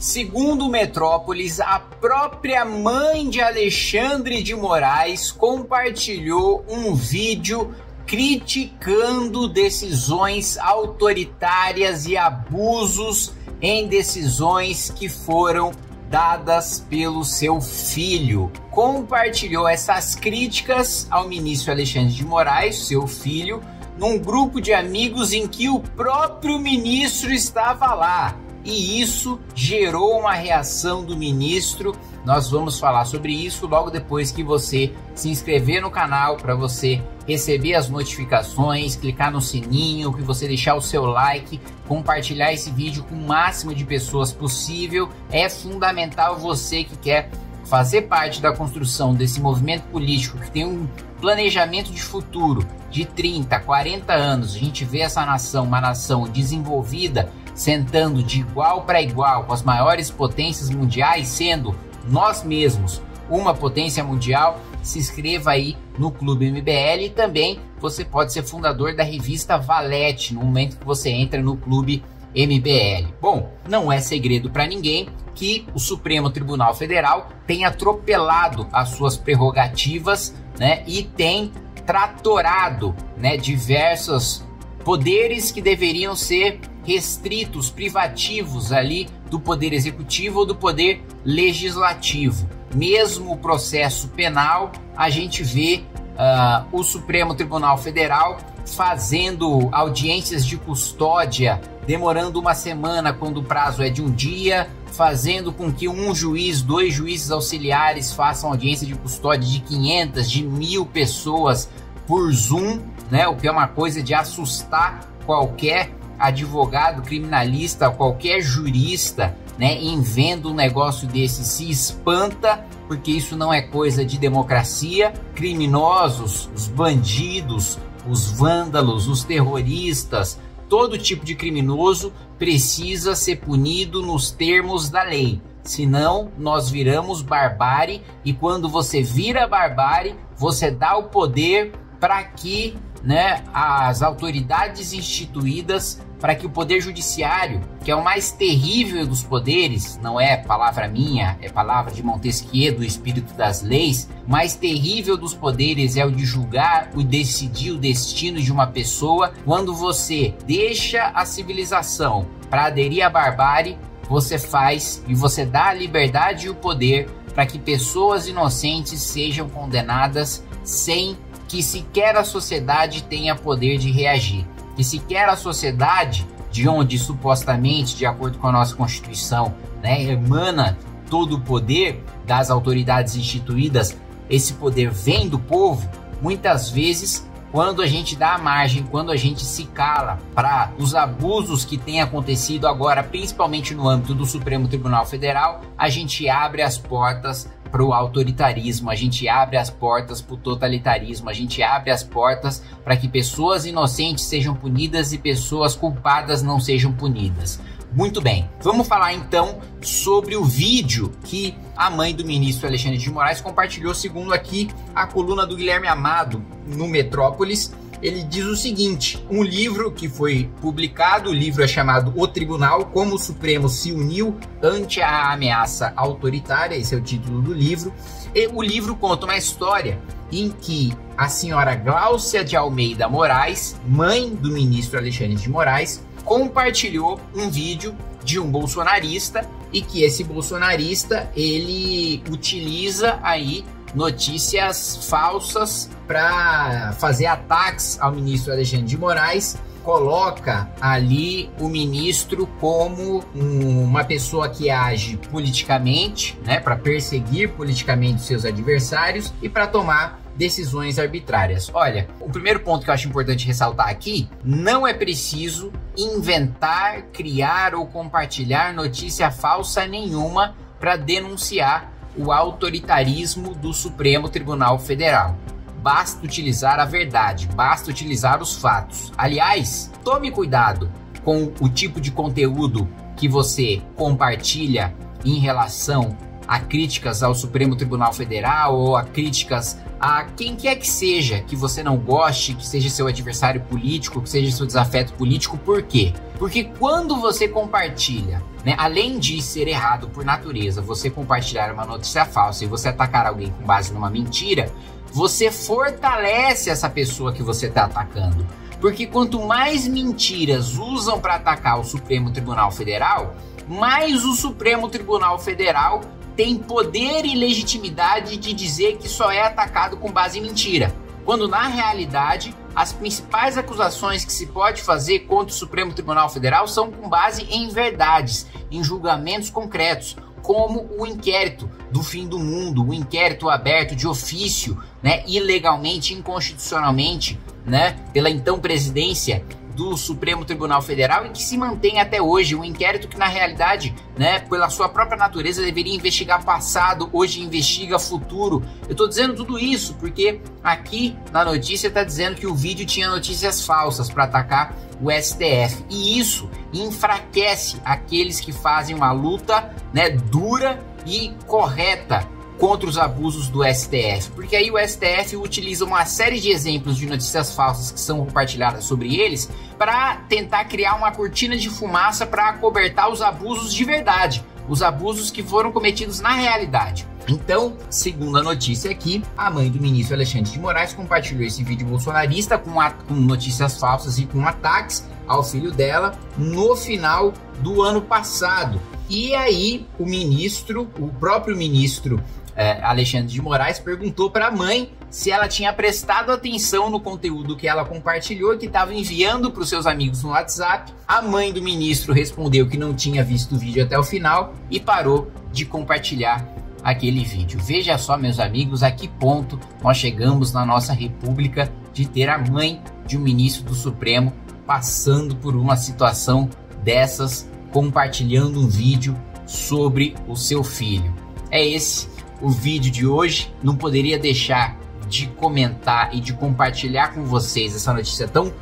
Segundo Metrópolis, a própria mãe de Alexandre de Moraes compartilhou um vídeo criticando decisões autoritárias e abusos em decisões que foram dadas pelo seu filho. Compartilhou essas críticas ao ministro Alexandre de Moraes, seu filho, num grupo de amigos em que o próprio ministro estava lá. E isso gerou uma reação do ministro. Nós vamos falar sobre isso logo depois que você se inscrever no canal para você receber as notificações, clicar no sininho, que você deixar o seu like, compartilhar esse vídeo com o máximo de pessoas possível. É fundamental você que quer fazer parte da construção desse movimento político que tem um planejamento de futuro de 30, 40 anos. A gente vê essa nação, uma nação desenvolvida, sentando de igual para igual com as maiores potências mundiais, sendo nós mesmos uma potência mundial se inscreva aí no Clube MBL e também você pode ser fundador da revista Valete no momento que você entra no Clube MBL. Bom, não é segredo para ninguém que o Supremo Tribunal Federal tem atropelado as suas prerrogativas, né, e tem tratorado, né, diversos poderes que deveriam ser restritos, privativos ali do poder executivo ou do poder legislativo mesmo o processo penal, a gente vê uh, o Supremo Tribunal Federal fazendo audiências de custódia, demorando uma semana quando o prazo é de um dia, fazendo com que um juiz, dois juízes auxiliares façam audiência de custódia de 500, de mil pessoas por Zoom, né? O que é uma coisa de assustar qualquer advogado criminalista, qualquer jurista né, em vendo um negócio desse se espanta, porque isso não é coisa de democracia. Criminosos, os bandidos, os vândalos, os terroristas, todo tipo de criminoso precisa ser punido nos termos da lei. Senão, nós viramos barbárie e quando você vira barbárie, você dá o poder para que né, as autoridades instituídas para que o poder judiciário, que é o mais terrível dos poderes, não é palavra minha, é palavra de Montesquieu, do espírito das leis, mais terrível dos poderes é o de julgar e decidir o destino de uma pessoa. Quando você deixa a civilização para aderir à barbárie, você faz e você dá a liberdade e o poder para que pessoas inocentes sejam condenadas sem que sequer a sociedade tenha poder de reagir que sequer a sociedade, de onde supostamente, de acordo com a nossa Constituição, né, emana todo o poder das autoridades instituídas, esse poder vem do povo, muitas vezes quando a gente dá a margem, quando a gente se cala para os abusos que têm acontecido agora, principalmente no âmbito do Supremo Tribunal Federal, a gente abre as portas para o autoritarismo, a gente abre as portas para o totalitarismo, a gente abre as portas para que pessoas inocentes sejam punidas e pessoas culpadas não sejam punidas. Muito bem, vamos falar então sobre o vídeo que a mãe do ministro Alexandre de Moraes compartilhou, segundo aqui a coluna do Guilherme Amado no Metrópolis ele diz o seguinte: um livro que foi publicado, o livro é chamado O Tribunal: Como o Supremo se uniu ante a ameaça autoritária, esse é o título do livro. E o livro conta uma história em que a senhora Gláucia de Almeida Moraes, mãe do ministro Alexandre de Moraes, compartilhou um vídeo de um bolsonarista e que esse bolsonarista ele utiliza aí notícias falsas para fazer ataques ao ministro Alexandre de Moraes coloca ali o ministro como um, uma pessoa que age politicamente, né, para perseguir politicamente seus adversários e para tomar decisões arbitrárias. Olha, o primeiro ponto que eu acho importante ressaltar aqui, não é preciso inventar, criar ou compartilhar notícia falsa nenhuma para denunciar o autoritarismo do Supremo Tribunal Federal. Basta utilizar a verdade, basta utilizar os fatos. Aliás, tome cuidado com o tipo de conteúdo que você compartilha em relação a críticas ao Supremo Tribunal Federal ou a críticas a quem quer que seja que você não goste, que seja seu adversário político, que seja seu desafeto político, por quê? Porque quando você compartilha, né, além de ser errado por natureza, você compartilhar uma notícia falsa e você atacar alguém com base numa mentira, você fortalece essa pessoa que você está atacando. Porque quanto mais mentiras usam para atacar o Supremo Tribunal Federal, mais o Supremo Tribunal Federal tem poder e legitimidade de dizer que só é atacado com base em mentira. Quando na realidade, as principais acusações que se pode fazer contra o Supremo Tribunal Federal são com base em verdades, em julgamentos concretos, como o inquérito do fim do mundo, o inquérito aberto de ofício, né, ilegalmente, inconstitucionalmente, né, pela então presidência do Supremo Tribunal Federal e que se mantém até hoje. Um inquérito que, na realidade, né, pela sua própria natureza, deveria investigar passado, hoje investiga futuro. Eu estou dizendo tudo isso porque aqui na notícia está dizendo que o vídeo tinha notícias falsas para atacar o STF. E isso enfraquece aqueles que fazem uma luta né, dura e correta contra os abusos do STF, porque aí o STF utiliza uma série de exemplos de notícias falsas que são compartilhadas sobre eles para tentar criar uma cortina de fumaça para cobertar os abusos de verdade, os abusos que foram cometidos na realidade. Então, segundo a notícia aqui, a mãe do ministro Alexandre de Moraes compartilhou esse vídeo bolsonarista com, com notícias falsas e com ataques ao filho dela no final do ano passado. E aí, o ministro, o próprio ministro é, Alexandre de Moraes perguntou para a mãe se ela tinha prestado atenção no conteúdo que ela compartilhou, que estava enviando para os seus amigos no WhatsApp. A mãe do ministro respondeu que não tinha visto o vídeo até o final e parou de compartilhar aquele vídeo. Veja só, meus amigos, a que ponto nós chegamos na nossa república de ter a mãe de um ministro do Supremo passando por uma situação dessas, compartilhando um vídeo sobre o seu filho. É esse o vídeo de hoje, não poderia deixar de comentar e de compartilhar com vocês essa notícia tão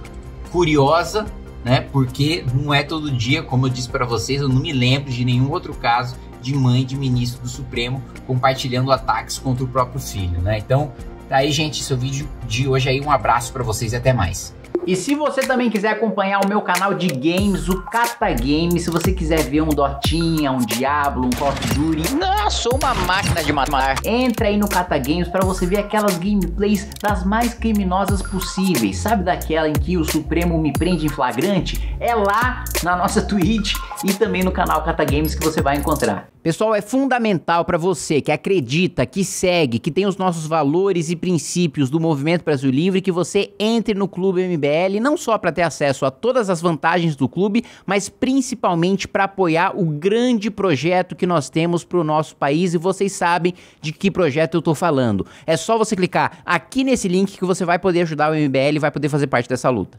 curiosa, né? Porque não é todo dia, como eu disse para vocês, eu não me lembro de nenhum outro caso de mãe de ministro do Supremo compartilhando ataques contra o próprio filho, né? Então, tá aí, gente, o vídeo de hoje aí. Um abraço para vocês e até mais. E se você também quiser acompanhar o meu canal de games, o Cata Games, se você quiser ver um Dotinha, um Diablo, um Call of Duty, não, sou uma máquina de matar. Entra aí no Cata Games para você ver aquelas gameplays das mais criminosas possíveis. Sabe daquela em que o Supremo me prende em flagrante? É lá na nossa Twitch e também no canal Cata Games que você vai encontrar. Pessoal, é fundamental para você que acredita, que segue, que tem os nossos valores e princípios do Movimento Brasil Livre, que você entre no Clube MBL, não só para ter acesso a todas as vantagens do clube, mas principalmente para apoiar o grande projeto que nós temos para o nosso país e vocês sabem de que projeto eu estou falando. É só você clicar aqui nesse link que você vai poder ajudar o MBL e vai poder fazer parte dessa luta.